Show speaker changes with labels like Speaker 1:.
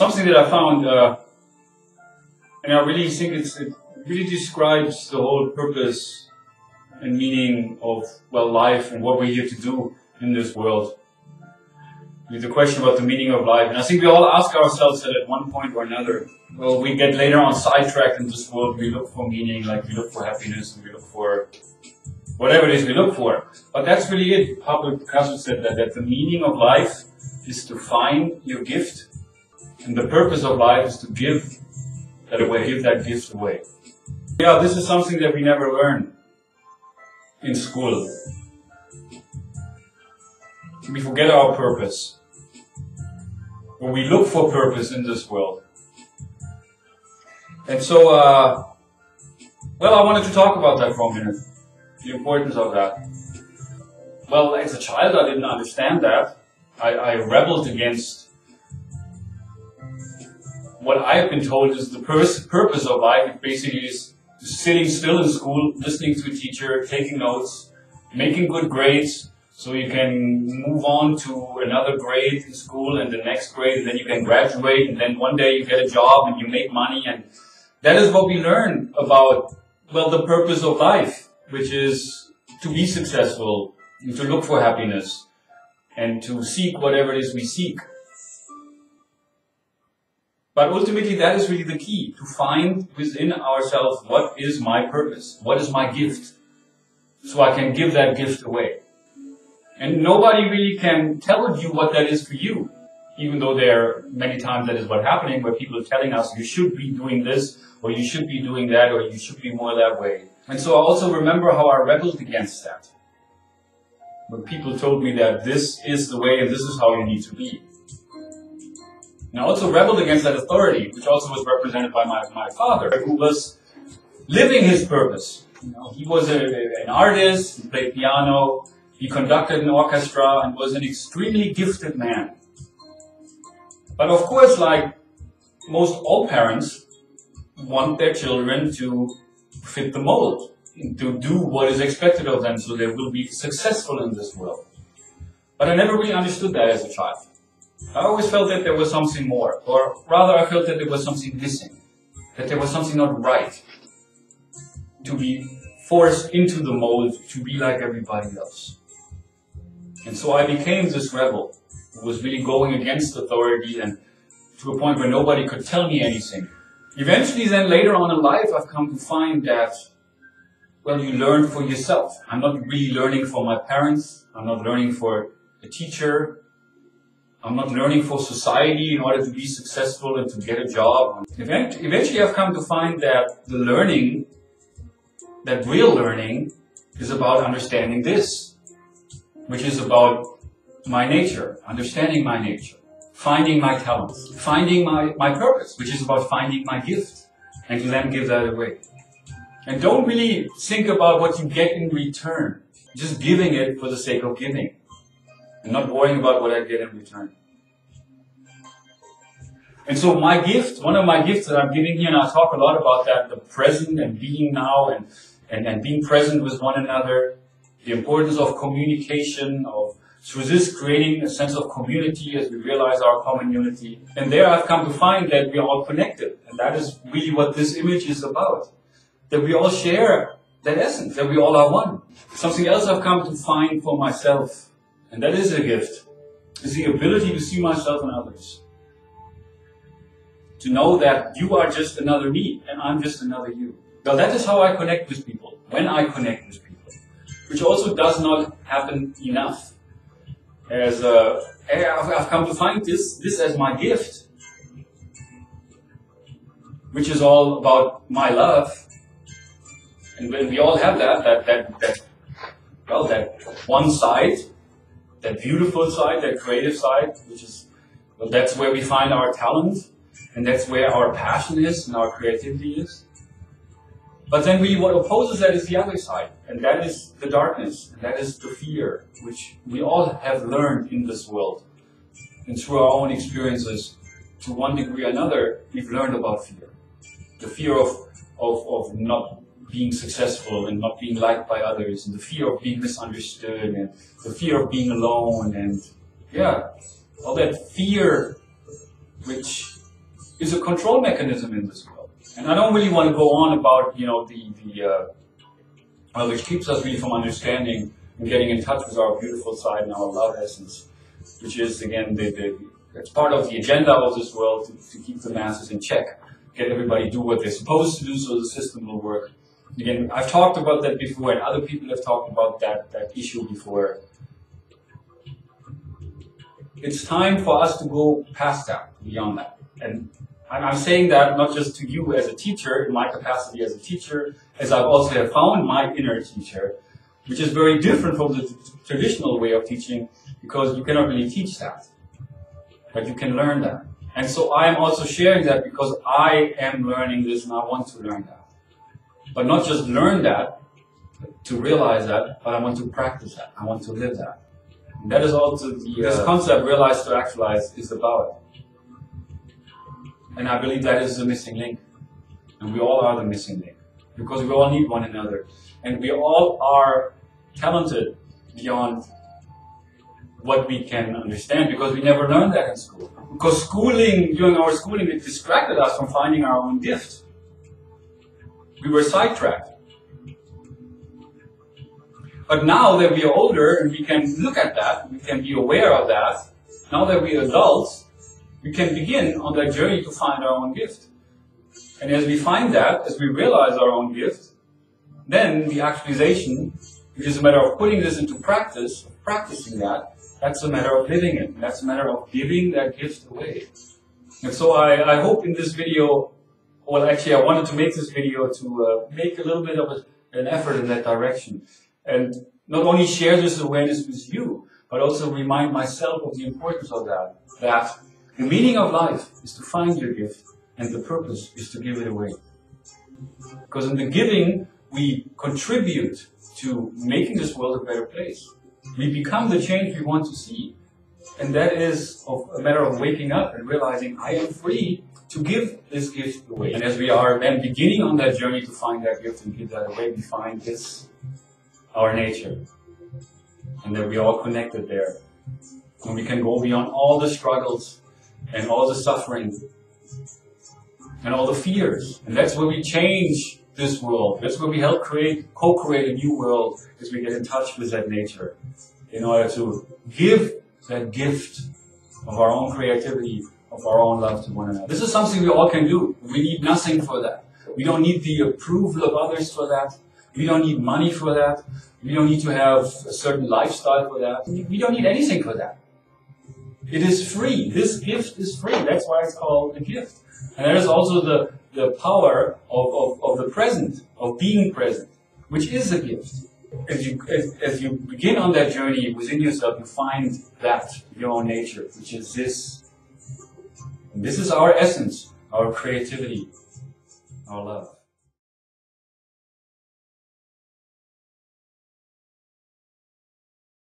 Speaker 1: something that I found, uh, and I really think it really describes the whole purpose and meaning of, well, life and what we're here to do in this world. With the question about the meaning of life. And I think we all ask ourselves that at one point or another. Well, we get later on sidetracked in this world. We look for meaning, like we look for happiness, and we look for whatever it is we look for. But that's really it. Pablo Picasso said that, that the meaning of life is to find your gift, and the purpose of life is to give that away, give that gift away. Yeah, this is something that we never learn in school. We forget our purpose. Or we look for purpose in this world. And so, uh, well, I wanted to talk about that for a minute. The importance of that. Well, as a child, I didn't understand that. I, I rebelled against what I've been told is the pur- purpose of life. Basically is sitting still in school, listening to a teacher, taking notes, making good grades, so you can move on to another grade in school and the next grade, and then you can graduate, and then one day you get a job and you make money, and that is what we learn about, well, the purpose of life, which is to be successful, and to look for happiness, and to seek whatever it is we seek. But ultimately, that is really the key to find within ourselves what is my purpose, what is my gift, so I can give that gift away. And nobody really can tell you what that is for you, even though there are many times that is what's happening, where people are telling us you should be doing this, or you should be doing that, or you should be more that way. And so I also remember how I rebelled against that. When people told me that this is the way and this is how you need to be. And I also rebelled against that authority, which also was represented by my, my father, who was living his purpose. You know, he was a, an artist, he played piano, he conducted an orchestra, and was an extremely gifted man. But of course, like most all parents, want their children to fit the mold, to do what is expected of them so they will be successful in this world. But I never really understood that as a child. I always felt that there was something more, or rather, I felt that there was something missing, that there was something not right. To be forced into the mold to be like everybody else. And so I became this rebel who was really going against authority and to a point where nobody could tell me anything. Eventually, then later on in life, I've come to find that, well, you learn for yourself. I'm not really learning for my parents. I'm not learning for a teacher. I'm not learning for society in order to be successful and to get a job. Eventually, I've come to find that the learning, that real learning, is about understanding this, which is about my nature, understanding my nature, finding my talents, finding my, my purpose, which is about finding my gift, and to then give that away. And don't really think about what you get in return, just giving it for the sake of giving and not worrying about what I get in return. And so my gift, one of my gifts that I'm giving here, and I talk a lot about that, the present and being now and, and, and being present with one another, the importance of communication, of through this creating a sense of community as we realize our common unity. And there I've come to find that we are all connected. And that is really what this image is about. That we all share that essence, that we all are one. Something else I've come to find for myself and that is a gift. Is the ability to see myself and others. To know that you are just another me and I'm just another you. Now that is how I connect with people. When I connect with people. Which also does not happen enough. As uh, I've come to find this, this as my gift. Which is all about my love. And when we all have that, that, that, that well, that one side that beautiful side, that creative side, which is, well, that's where we find our talent, and that's where our passion is and our creativity is. But then we, what opposes that is the other side, and that is the darkness, and that is the fear, which we all have learned in this world. And through our own experiences, to one degree or another, we've learned about fear. The fear of, of, of not being successful and not being liked by others, and the fear of being misunderstood, and the fear of being alone, and yeah, all that fear which is a control mechanism in this world. And I don't really want to go on about, you know, the, the uh, well, which keeps us really from understanding and getting in touch with our beautiful side and our love essence, which is, again, the, the, it's part of the agenda of this world to, to keep the masses in check, get everybody do what they're supposed to do so the system will work. Again, I've talked about that before, and other people have talked about that, that issue before. It's time for us to go past that, beyond that. And I'm saying that not just to you as a teacher, in my capacity as a teacher, as I've also have found my inner teacher, which is very different from the traditional way of teaching, because you cannot really teach that. But you can learn that. And so I am also sharing that because I am learning this and I want to learn that. But not just learn that, to realize that, but I want to practice that. I want to live that. And that is also the, uh, this concept, realize to actualize, is about. And I believe that is the missing link. And we all are the missing link. Because we all need one another. And we all are talented beyond what we can understand because we never learned that in school. Because schooling, during our schooling, it distracted us from finding our own gift. We were sidetracked. But now that we are older and we can look at that, we can be aware of that, now that we are adults, we can begin on that journey to find our own gift. And as we find that, as we realize our own gift, then the actualization, which is a matter of putting this into practice, practicing that, that's a matter of living it. That's a matter of giving that gift away. And so I, I hope in this video, well actually I wanted to make this video to uh, make a little bit of a, an effort in that direction. And not only share this awareness with you, but also remind myself of the importance of that. That the meaning of life is to find your gift, and the purpose is to give it away. Because in the giving, we contribute to making this world a better place. We become the change we want to see. And that is a matter of waking up and realizing I am free to give this gift away. And as we are then beginning on that journey to find that gift and give that away, we find this, our nature. And that we are all connected there. And we can go beyond all the struggles and all the suffering and all the fears. And that's where we change this world. That's where we help create, co-create a new world as we get in touch with that nature in order to give that gift of our own creativity, of our own love to one another. This is something we all can do. We need nothing for that. We don't need the approval of others for that. We don't need money for that. We don't need to have a certain lifestyle for that. We don't need anything for that. It is free. This gift is free. That's why it's called a gift. And there is also the, the power of, of, of the present, of being present, which is a gift. As you, as, as you begin on that journey within yourself, you find that, your own nature, which is this. This is our essence, our creativity, our love.